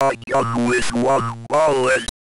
I gun with one bullet.